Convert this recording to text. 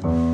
you